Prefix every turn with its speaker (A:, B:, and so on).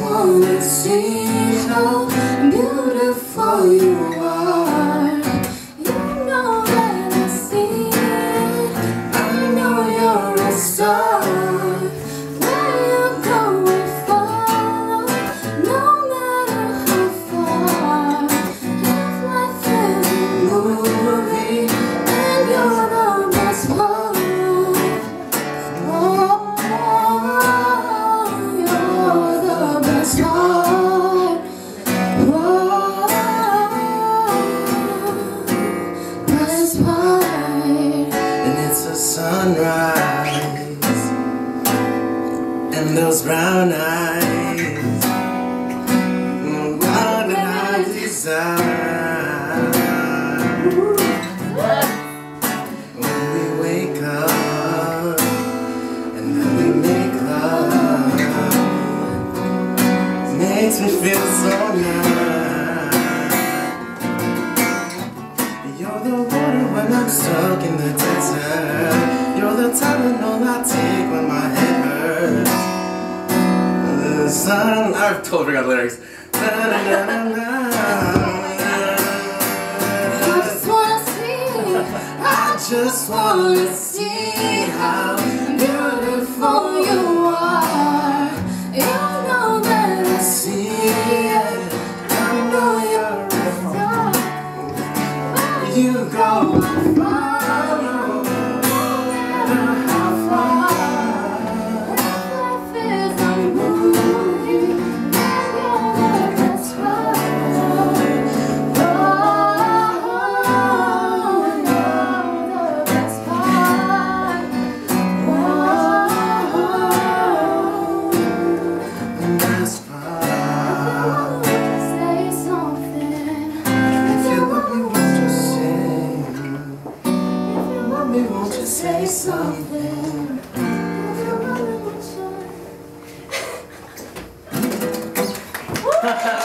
A: small it see how beautiful you are sunrise and those brown eyes. Mm, what did I desire? When we wake up and then we make love, makes me feel so nice. You're the water when I'm stuck in the desert the Tylenol I take when my head hurts The sun I totally forgot the lyrics
B: I just wanna see, how beautiful you are. You know that I see it. I know you're a.
A: You go
B: To say something.